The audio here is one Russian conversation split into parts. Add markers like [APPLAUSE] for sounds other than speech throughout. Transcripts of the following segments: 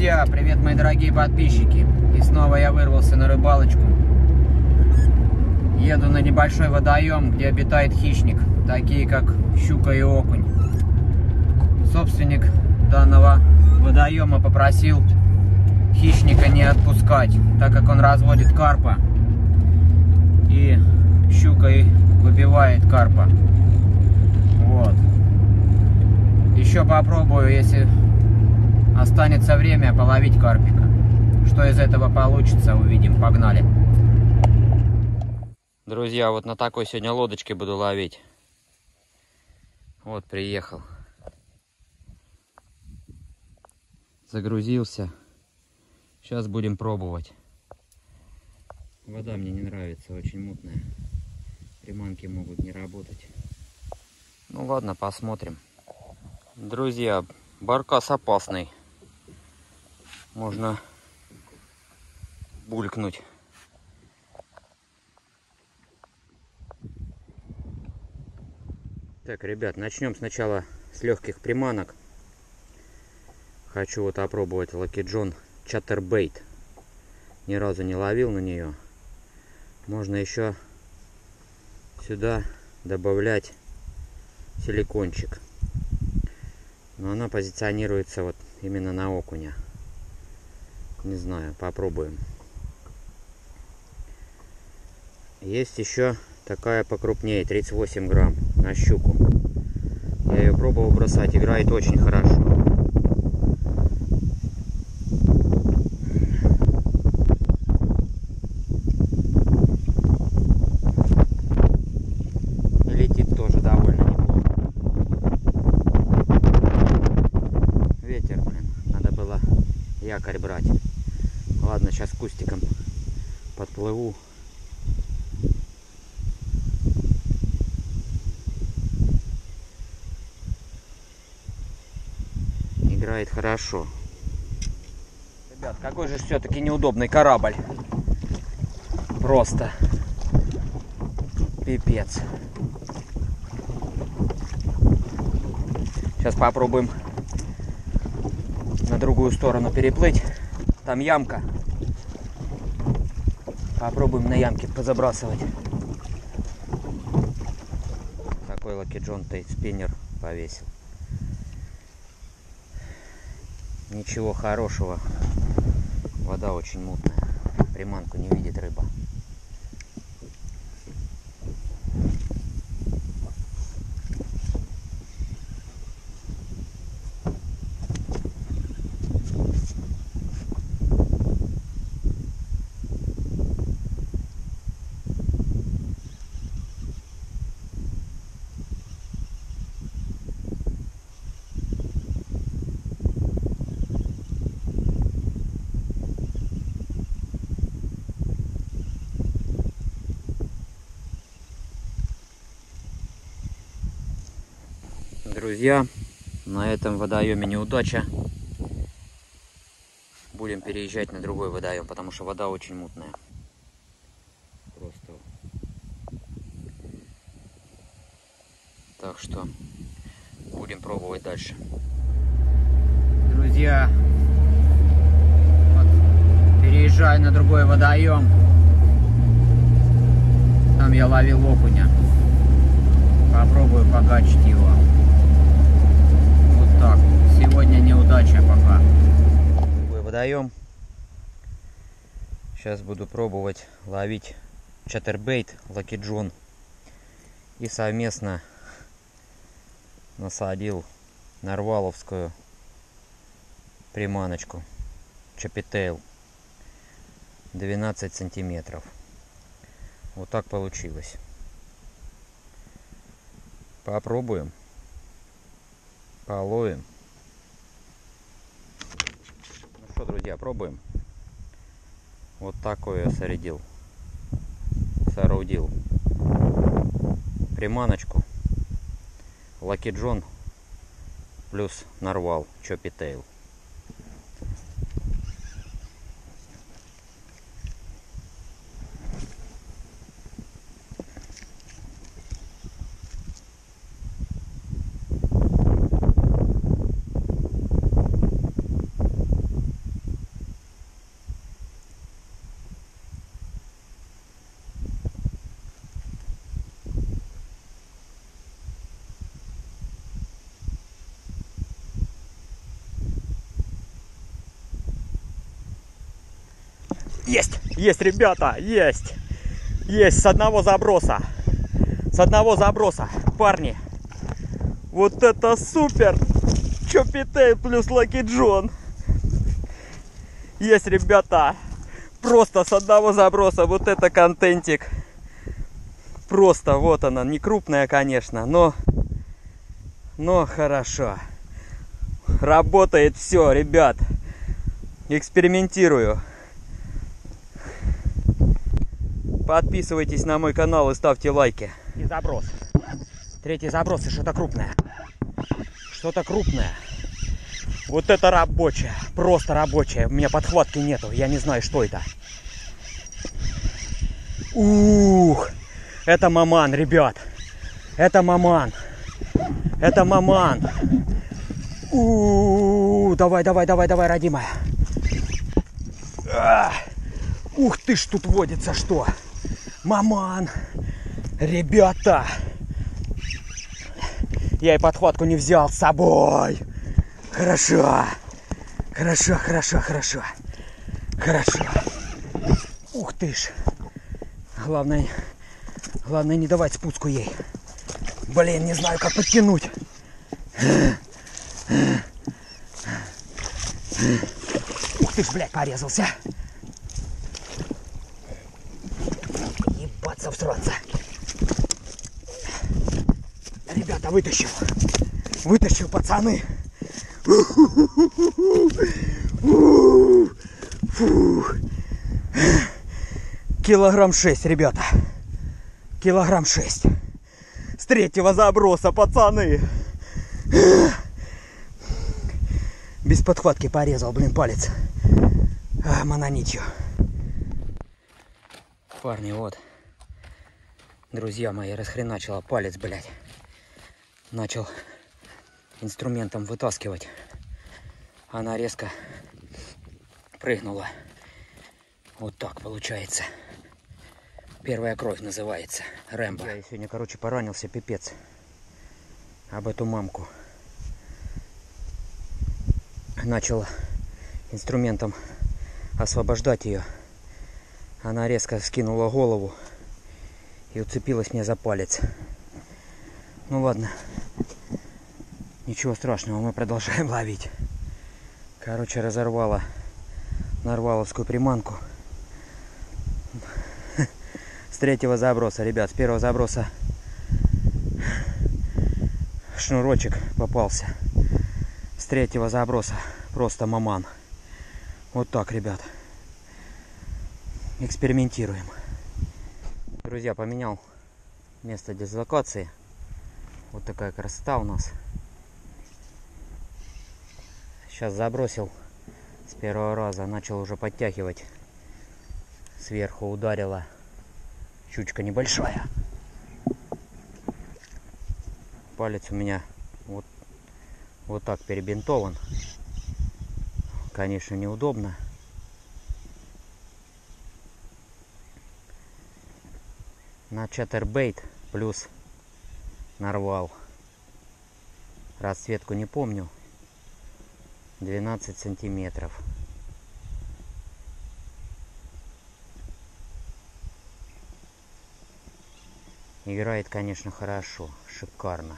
Друзья, привет, мои дорогие подписчики. И снова я вырвался на рыбалочку. Еду на небольшой водоем, где обитает хищник, такие как щука и окунь. Собственник данного водоема попросил хищника не отпускать, так как он разводит карпа. И щукой выбивает карпа. Вот. Еще попробую, если останется время, половить карпика. Что из этого получится, увидим. Погнали. Друзья, вот на такой сегодня лодочке буду ловить. Вот, приехал. Загрузился. Сейчас будем пробовать. Вода мне не нравится, очень мутная. Приманки могут не работать. Ну ладно, посмотрим. Друзья, баркас опасный. Можно булькнуть. Так, ребят, начнем сначала с легких приманок. Хочу вот опробовать Lucky John Chatterbait. Ни разу не ловил на нее. Можно еще сюда добавлять силикончик. Но она позиционируется вот именно на окуня. Не знаю, попробуем. Есть еще такая покрупнее, 38 грамм на щуку. Я ее пробовал бросать, играет очень хорошо. Сейчас кустиком подплыву. Играет хорошо. Ребят, какой же все-таки неудобный корабль. Просто. Пипец. Сейчас попробуем на другую сторону переплыть. Там ямка. Попробуем на ямке позабрасывать. Такой Лаки Джон Тейт спиннер повесил. Ничего хорошего. Вода очень мутная. Приманку не видит рыба. Друзья, на этом водоеме неудача. Будем переезжать на другой водоем, потому что вода очень мутная. Просто. Так что будем пробовать дальше. Друзья, вот, переезжаю на другой водоем. Там я ловил окуня. Попробую погачить его. Сегодня неудача пока. Другой водоем. Сейчас буду пробовать ловить чаттербейт Лаки Джон. И совместно насадил нарваловскую приманочку Чапитейл 12 сантиметров. Вот так получилось. Попробуем половим. Ну что, друзья, пробуем. Вот такой я соорудил. Соорудил. Приманочку. Лаки Джон плюс нарвал Чоппи Тейл. Есть! Есть, ребята! Есть! Есть! С одного заброса! С одного заброса! Парни! Вот это супер! Чопитей плюс Лаки Джон! Есть, ребята! Просто с одного заброса вот это контентик. Просто вот она, не крупная, конечно, но, но хорошо. Работает все, ребят. Экспериментирую. Подписывайтесь на мой канал и ставьте лайки. И заброс. Третий заброс и что-то крупное. Что-то крупное. Вот это рабочая. Просто рабочая. У меня подхватки нету. Я не знаю, что это. Ух. Это маман, ребят. Это маман. Это маман. У, давай, давай, давай, давай, родимая. А, ух ты ж, тут водится что. Маман. Ребята. Я и подхватку не взял с собой. Хорошо. Хорошо, хорошо, хорошо. Хорошо. Ух ты ж. Главное, главное не давать спуску ей. Блин, не знаю, как подтянуть. Ух ты ж, блядь, порезался. Ребята, вытащил. Вытащил, пацаны. Килограмм шесть, ребята. Килограмм шесть. С третьего заброса, пацаны. Без подхватки порезал, блин, палец. А, мононитью. Парни, вот. Друзья мои, расхреначила палец, блядь. Начал инструментом вытаскивать. Она резко прыгнула. Вот так получается. Первая кровь называется. Рэмбо. Я сегодня, короче, поранился пипец. Об эту мамку. Начал инструментом освобождать ее. Она резко скинула голову и уцепилась мне за палец. Ну ладно. Ничего страшного, мы продолжаем [LAUGHS] ловить. Короче, разорвала нарваловскую приманку. [LAUGHS] С третьего заброса, ребят, с первого заброса шнурочек попался. С третьего заброса просто маман. Вот так, ребят. Экспериментируем. Друзья, поменял место дислокации. Вот такая красота у нас. Сейчас забросил с первого раза, начал уже подтягивать. Сверху ударила щучка небольшая. Палец у меня вот, вот так перебинтован. Конечно, неудобно. На чаттербейт плюс нарвал. Расцветку не помню. 12 сантиметров. Играет, конечно, хорошо, шикарно.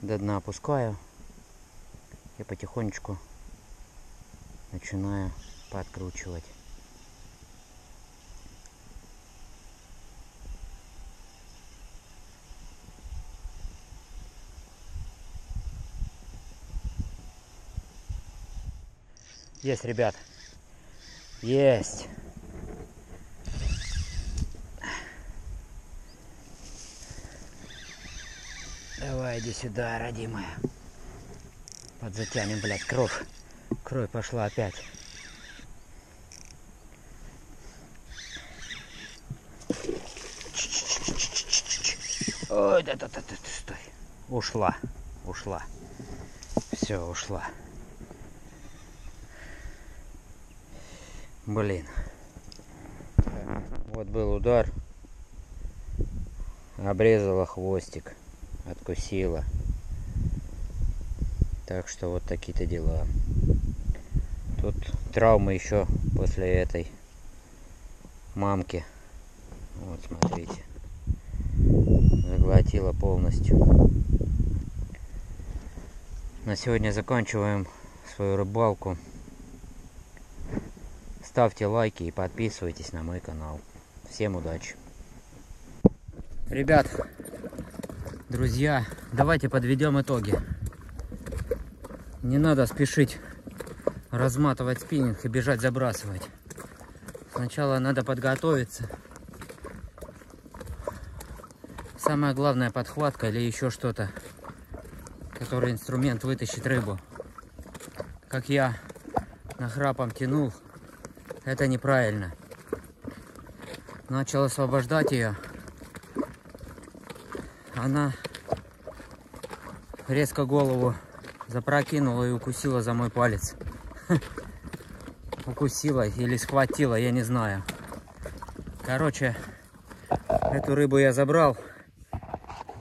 До дна опускаю и потихонечку начинаю подкручивать. Есть, ребят. Есть. Давай, иди сюда, родимая. Подзатянем, блядь, кровь. Кровь пошла опять. Ой, да, да, да, да, стой. Ушла, ушла. Все, ушла. Блин. Вот был удар. обрезала хвостик, откусила. Так что вот такие-то дела. Тут травмы еще после этой мамки. Вот смотрите. Заглотила полностью. На сегодня заканчиваем свою рыбалку. Ставьте лайки и подписывайтесь на мой канал. Всем удачи! Ребят, друзья, давайте подведем итоги. Не надо спешить разматывать спиннинг и бежать забрасывать. Сначала надо подготовиться. Самое главное подхватка или еще что-то, который инструмент вытащит рыбу. Как я нахрапом тянул, это неправильно. Начал освобождать ее. Она резко голову запрокинула и укусила за мой палец. Укусила или схватила, я не знаю. Короче, эту рыбу я забрал,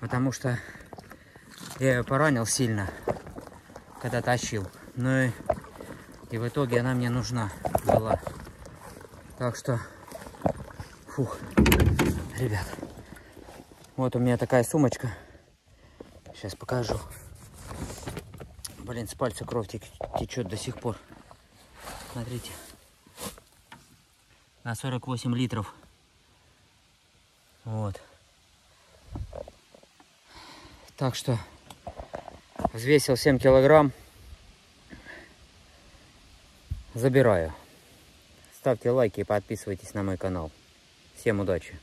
потому что я ее поранил сильно, когда тащил. Ну и, и в итоге она мне нужна была. Так что, фух, ребят. Вот у меня такая сумочка. Сейчас покажу. Блин, с пальца кровь течет до сих пор. Смотрите. На 48 литров. Вот. Так что взвесил 7 килограмм. Забираю. Ставьте лайки и подписывайтесь на мой канал. Всем удачи!